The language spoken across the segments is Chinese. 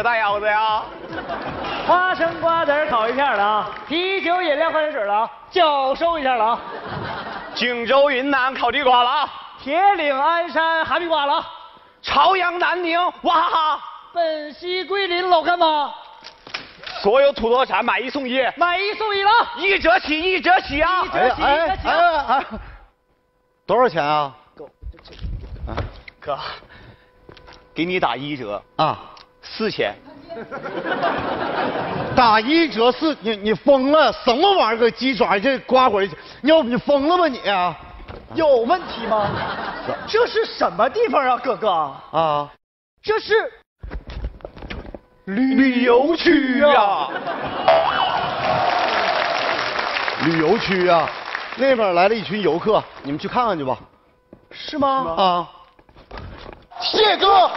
这咋样子呀？花生瓜子儿烤一片了啊，啤酒饮料矿泉水了啊，脚收一下了啊，荆州云南烤地瓜了啊，铁岭鞍山哈密瓜了啊，朝阳南宁哇哈哈，本溪桂林老干妈，所有土特产买一送一，买一送一了。啊，一折起一折起啊！一折起哎哎哎哎，多少钱啊？哥，给你打一折，啊，四千。打一折四你你疯了？什么玩意儿？个鸡爪这瓜果，你要不你疯了吧你啊？有问题吗？这是什么地方啊，哥哥？啊，这是旅游区啊！旅游区啊，那边来了一群游客，你们去看看去吧。是吗？啊，谢哥，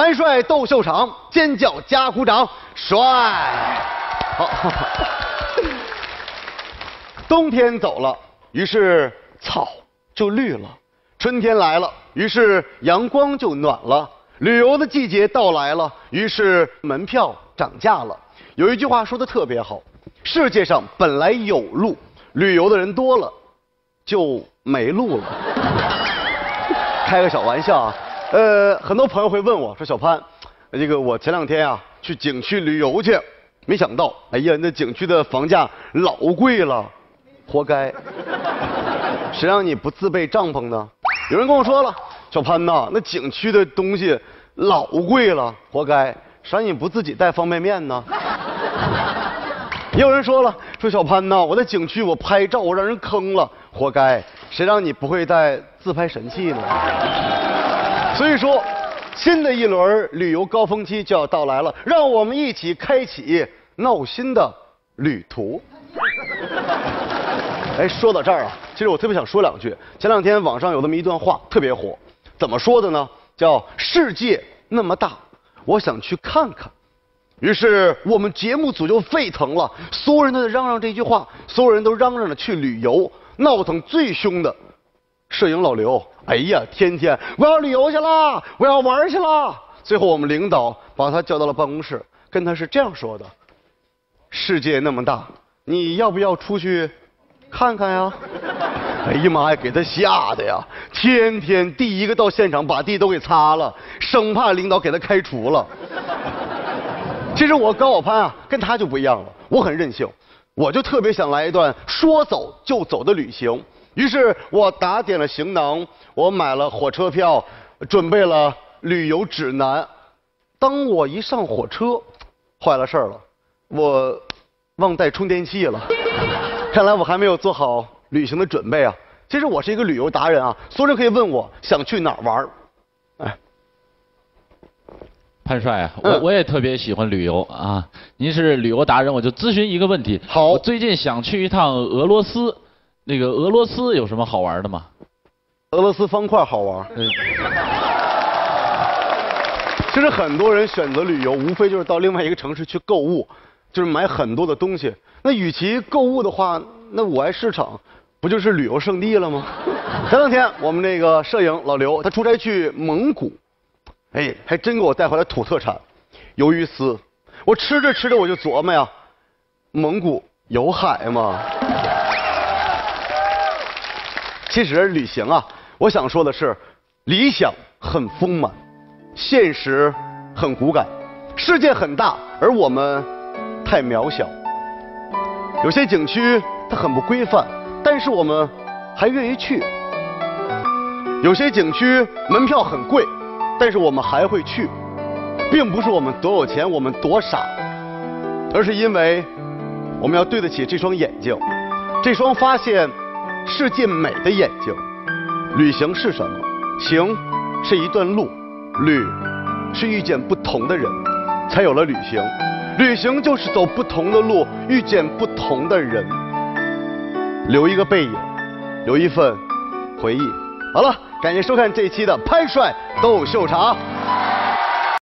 潘帅斗秀场，尖叫加鼓掌，帅！好，冬天走了，于是草就绿了；春天来了，于是阳光就暖了；旅游的季节到来了，于是门票涨价了。有一句话说的特别好：世界上本来有路，旅游的人多了，就没路了。开个小玩笑啊，呃，很多朋友会问我说：“小潘，这个我前两天啊去景区旅游去，没想到，哎呀，那景区的房价老贵了，活该。谁让你不自备帐篷呢？”有人跟我说了：“小潘呐，那景区的东西老贵了，活该。谁让你不自己带方便面呢？”也有人说了，说小潘呐，我在景区我拍照我让人坑了，活该。谁让你不会带自拍神器呢？所以说，新的一轮旅游高峰期就要到来了，让我们一起开启闹心的旅途。哎，说到这儿啊，其实我特别想说两句。前两天网上有这么一段话特别火，怎么说的呢？叫“世界那么大，我想去看看”。于是我们节目组就沸腾了，所有人都在嚷嚷这句话，所有人都嚷嚷着去旅游。闹腾最凶的，摄影老刘，哎呀，天天我要旅游去了，我要玩去了。最后我们领导把他叫到了办公室，跟他是这样说的：世界那么大，你要不要出去看看呀？哎呀妈呀，给他吓的呀！天天第一个到现场把地都给擦了，生怕领导给他开除了。其实我高晓攀啊，跟他就不一样了，我很任性，我就特别想来一段说走就走的旅行。于是我打点了行囊，我买了火车票，准备了旅游指南。当我一上火车，坏了事儿了，我忘带充电器了。看来我还没有做好旅行的准备啊。其实我是一个旅游达人啊，所有人可以问我想去哪儿玩儿。哎，潘帅啊，我嗯我也特别喜欢旅游啊。您是旅游达人，我就咨询一个问题。好我最近想去一趟俄罗斯，那个俄罗斯有什么好玩的吗？俄罗斯方块好玩。嗯，其实很多人选择旅游，无非就是到另外一个城市去购物，就是买很多的东西。那与其购物的话，那五爱市场不就是旅游胜地了吗？前两天我们那个摄影老刘，他出差去蒙古，哎，还真给我带回来土特产，鱿鱼丝。我吃着吃着我就琢磨呀，蒙古有海吗？其实旅行啊，我想说的是，理想很丰满，现实很骨感。世界很大，而我们太渺小。有些景区它很不规范，但是我们还愿意去。有些景区门票很贵，但是我们还会去，并不是我们多有钱，我们多傻，而是因为我们要对得起这双眼睛，这双发现世界美的眼睛。旅行是什么？行是一段路，旅是遇见不同的人，才有了旅行。旅行就是走不同的路，遇见不同的人，留一个背影，留一份回忆。好了，感谢收看这一期的潘帅斗秀场。